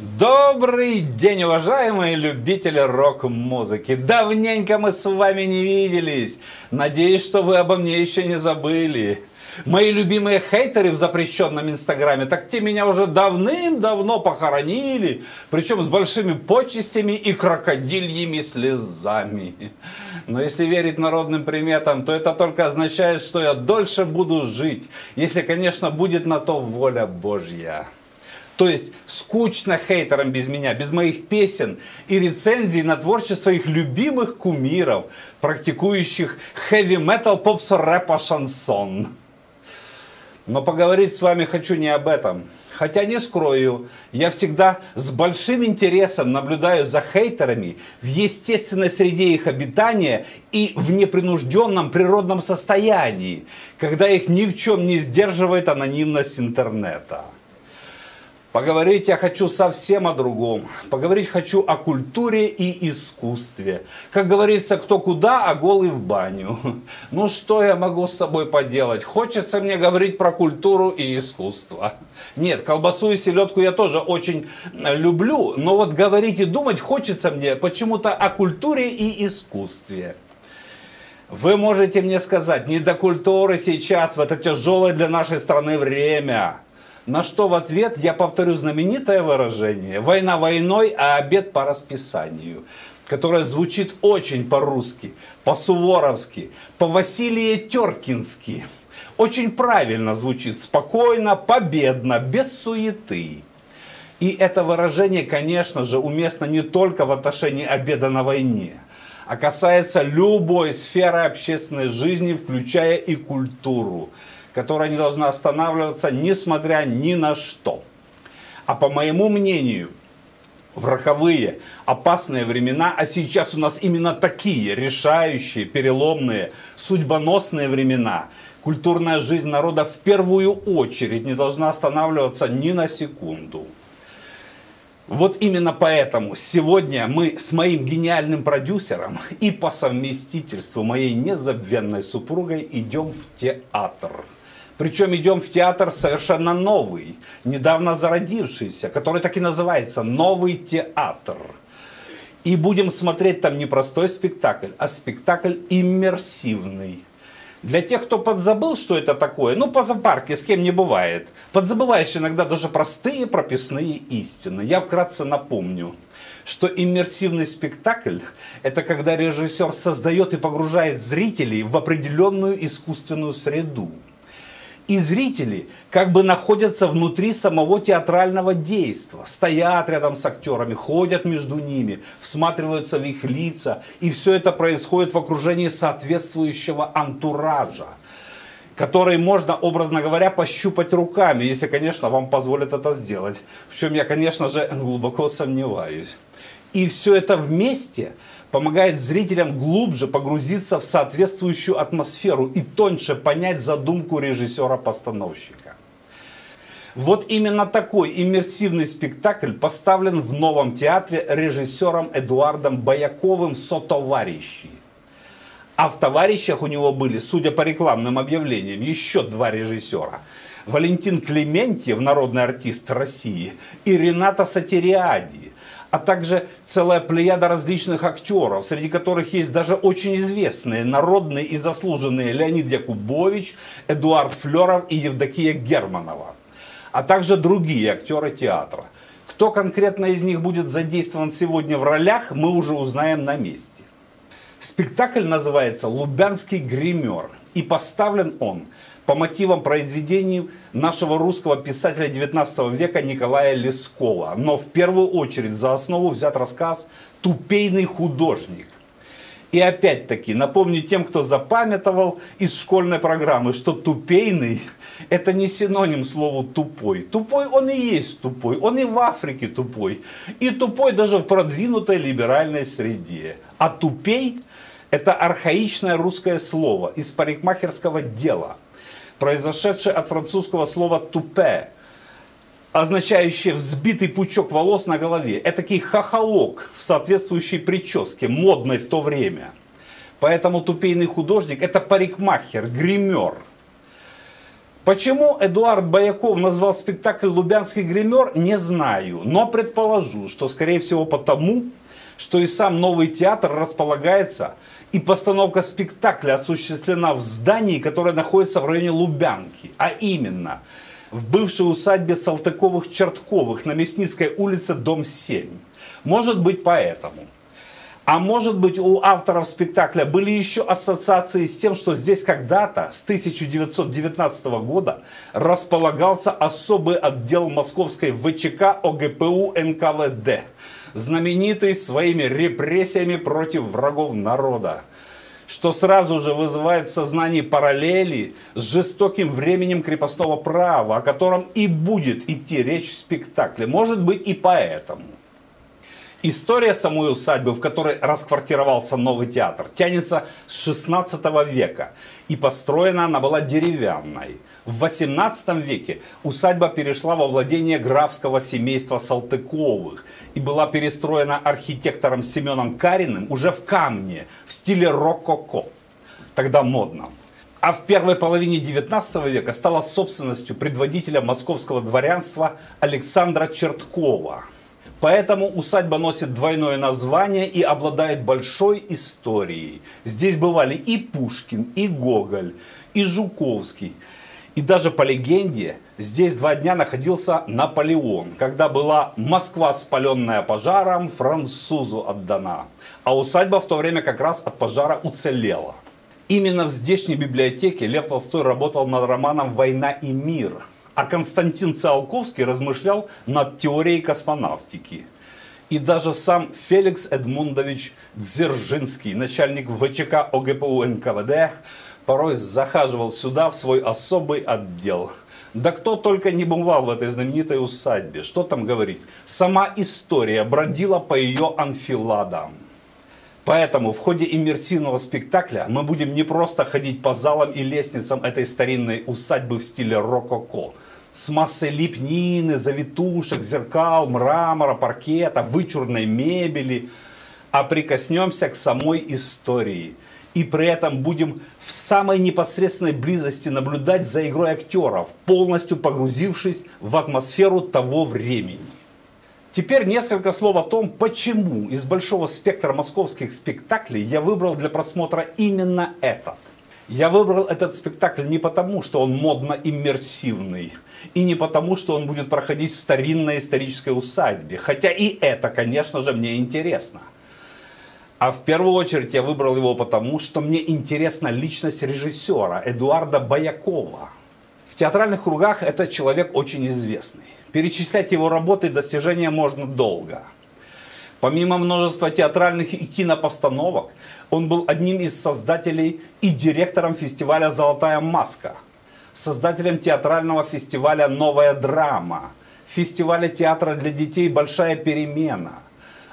Добрый день, уважаемые любители рок-музыки. Давненько мы с вами не виделись. Надеюсь, что вы обо мне еще не забыли. Мои любимые хейтеры в запрещенном инстаграме, так те меня уже давным-давно похоронили, причем с большими почестями и крокодильями слезами. Но если верить народным приметам, то это только означает, что я дольше буду жить, если, конечно, будет на то воля Божья. То есть скучно хейтерам без меня, без моих песен и рецензий на творчество их любимых кумиров, практикующих хэви-метал, попс, рэпа, шансон. Но поговорить с вами хочу не об этом. Хотя не скрою, я всегда с большим интересом наблюдаю за хейтерами в естественной среде их обитания и в непринужденном природном состоянии, когда их ни в чем не сдерживает анонимность интернета. Поговорить я хочу совсем о другом. Поговорить хочу о культуре и искусстве. Как говорится, кто куда, а голый в баню. Ну что я могу с собой поделать? Хочется мне говорить про культуру и искусство. Нет, колбасу и селедку я тоже очень люблю, но вот говорить и думать хочется мне почему-то о культуре и искусстве. Вы можете мне сказать, не до культуры сейчас, в это тяжелое для нашей страны время. На что в ответ я повторю знаменитое выражение «война войной, а обед по расписанию», которое звучит очень по-русски, по-суворовски, по-Василие Теркински. Очень правильно звучит, спокойно, победно, без суеты. И это выражение, конечно же, уместно не только в отношении обеда на войне, а касается любой сферы общественной жизни, включая и культуру – которая не должна останавливаться, несмотря ни на что. А по моему мнению, в роковые, опасные времена, а сейчас у нас именно такие решающие, переломные, судьбоносные времена, культурная жизнь народа в первую очередь не должна останавливаться ни на секунду. Вот именно поэтому сегодня мы с моим гениальным продюсером и по совместительству моей незабвенной супругой идем в театр. Причем идем в театр совершенно новый, недавно зародившийся, который так и называется «Новый театр». И будем смотреть там не простой спектакль, а спектакль иммерсивный. Для тех, кто подзабыл, что это такое, ну, по зоопарке с кем не бывает. Подзабываешь иногда даже простые прописные истины. Я вкратце напомню, что иммерсивный спектакль – это когда режиссер создает и погружает зрителей в определенную искусственную среду – и зрители как бы находятся внутри самого театрального действа, стоят рядом с актерами, ходят между ними, всматриваются в их лица, и все это происходит в окружении соответствующего антуража который можно, образно говоря, пощупать руками, если, конечно, вам позволят это сделать. В чем я, конечно же, глубоко сомневаюсь. И все это вместе – помогает зрителям глубже погрузиться в соответствующую атмосферу и тоньше понять задумку режиссера-постановщика. Вот именно такой иммерсивный спектакль поставлен в новом театре режиссером Эдуардом Баяковым «Сотоварищи». А в «Товарищах» у него были, судя по рекламным объявлениям, еще два режиссера. Валентин Клементьев, народный артист России, и Рената Сатериади, а также целая плеяда различных актеров, среди которых есть даже очень известные, народные и заслуженные Леонид Якубович, Эдуард Флеров и Евдокия Германова, а также другие актеры театра. Кто конкретно из них будет задействован сегодня в ролях, мы уже узнаем на месте. Спектакль называется «Лубянский гример» и поставлен он – по мотивам произведений нашего русского писателя 19 века Николая Лескова. Но в первую очередь за основу взят рассказ «Тупейный художник». И опять-таки напомню тем, кто запамятовал из школьной программы, что тупейный – это не синоним слову тупой. Тупой он и есть тупой, он и в Африке тупой. И тупой даже в продвинутой либеральной среде. А тупей – это архаичное русское слово из парикмахерского дела – произошедшее от французского слова «тупе», означающее взбитый пучок волос на голове. Этакий хохолок в соответствующей прическе, модной в то время. Поэтому тупейный художник – это парикмахер, гример. Почему Эдуард Бояков назвал спектакль «Лубянский гример», не знаю, но предположу, что скорее всего потому, что и сам новый театр располагается, и постановка спектакля осуществлена в здании, которое находится в районе Лубянки, а именно в бывшей усадьбе Салтыковых-Чертковых на Мясницкой улице, дом 7. Может быть поэтому. А может быть у авторов спектакля были еще ассоциации с тем, что здесь когда-то, с 1919 года, располагался особый отдел московской ВЧК ОГПУ НКВД – знаменитый своими репрессиями против врагов народа, что сразу же вызывает в сознании параллели с жестоким временем крепостного права, о котором и будет идти речь в спектакле. Может быть и поэтому. История самой усадьбы, в которой расквартировался новый театр, тянется с 16 века. И построена она была деревянной – в 18 веке усадьба перешла во владение графского семейства Салтыковых и была перестроена архитектором Семеном Кариным уже в камне, в стиле рококо, тогда модно. А в первой половине 19 века стала собственностью предводителя московского дворянства Александра Черткова. Поэтому усадьба носит двойное название и обладает большой историей. Здесь бывали и Пушкин, и Гоголь, и Жуковский – и даже по легенде, здесь два дня находился Наполеон, когда была Москва, спаленная пожаром, французу отдана. А усадьба в то время как раз от пожара уцелела. Именно в здешней библиотеке Лев Толстой работал над романом «Война и мир», а Константин Циолковский размышлял над теорией космонавтики. И даже сам Феликс Эдмундович Дзержинский, начальник ВЧК ОГПУ НКВД, порой захаживал сюда в свой особый отдел. Да кто только не бывал в этой знаменитой усадьбе. Что там говорить? Сама история бродила по ее анфиладам. Поэтому в ходе иммерсивного спектакля мы будем не просто ходить по залам и лестницам этой старинной усадьбы в стиле рококо, с массой лепнины, завитушек, зеркал, мрамора, паркета, вычурной мебели, а прикоснемся к самой истории – и при этом будем в самой непосредственной близости наблюдать за игрой актеров, полностью погрузившись в атмосферу того времени. Теперь несколько слов о том, почему из большого спектра московских спектаклей я выбрал для просмотра именно этот. Я выбрал этот спектакль не потому, что он модно-иммерсивный, и не потому, что он будет проходить в старинной исторической усадьбе, хотя и это, конечно же, мне интересно – а в первую очередь я выбрал его потому, что мне интересна личность режиссера Эдуарда Боякова. В театральных кругах этот человек очень известный. Перечислять его работы и достижения можно долго. Помимо множества театральных и кинопостановок, он был одним из создателей и директором фестиваля «Золотая маска», создателем театрального фестиваля «Новая драма», фестиваля театра для детей «Большая перемена»,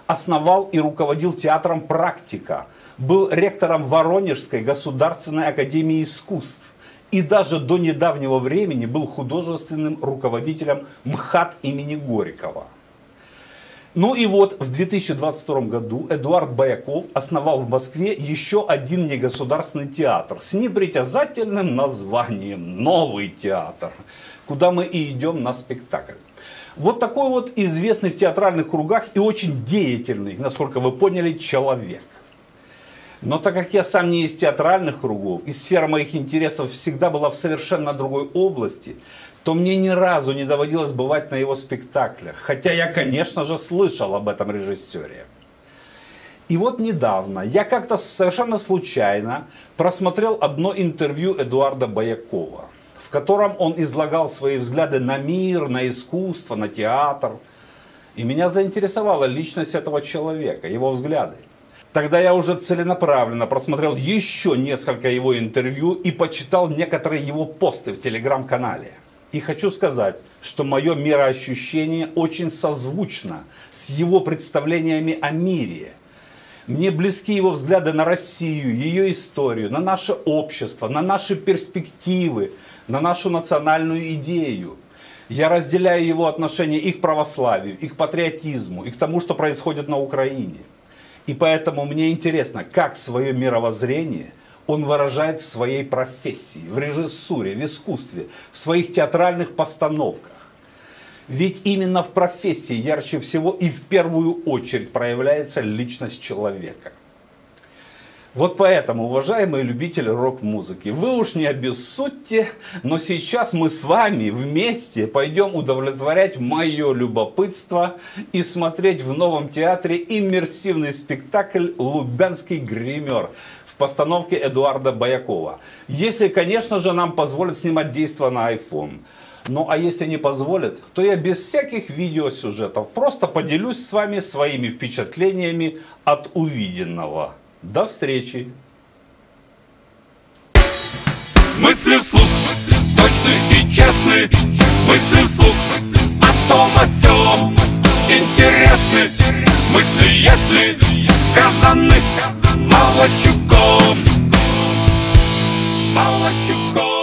основал и руководил театром «Практика», был ректором Воронежской государственной академии искусств и даже до недавнего времени был художественным руководителем МХАТ имени Горького. Ну и вот в 2022 году Эдуард Бояков основал в Москве еще один негосударственный театр с непритязательным названием «Новый театр», куда мы и идем на спектакль. Вот такой вот известный в театральных кругах и очень деятельный, насколько вы поняли, человек. Но так как я сам не из театральных кругов, и сфера моих интересов всегда была в совершенно другой области, то мне ни разу не доводилось бывать на его спектаклях. Хотя я, конечно же, слышал об этом режиссере. И вот недавно я как-то совершенно случайно просмотрел одно интервью Эдуарда Боякова в котором он излагал свои взгляды на мир, на искусство, на театр. И меня заинтересовала личность этого человека, его взгляды. Тогда я уже целенаправленно просмотрел еще несколько его интервью и почитал некоторые его посты в телеграм-канале. И хочу сказать, что мое мироощущение очень созвучно с его представлениями о мире. Мне близки его взгляды на Россию, ее историю, на наше общество, на наши перспективы, на нашу национальную идею. Я разделяю его отношение и к православию, и к патриотизму, и к тому, что происходит на Украине. И поэтому мне интересно, как свое мировоззрение он выражает в своей профессии, в режиссуре, в искусстве, в своих театральных постановках. Ведь именно в профессии ярче всего и в первую очередь проявляется личность человека. Вот поэтому, уважаемые любители рок-музыки, вы уж не обессудьте, но сейчас мы с вами вместе пойдем удовлетворять мое любопытство и смотреть в новом театре иммерсивный спектакль «Лубянский гример» в постановке Эдуарда Боякова. Если, конечно же, нам позволят снимать действия на iPhone. Ну а если не позволят, то я без всяких видеосюжетов просто поделюсь с вами своими впечатлениями от увиденного. До встречи! Мысли вслух, точны и честны Мысли вслух, о том о сём. Интересны мысли, если сказаны Волощуком Волощуком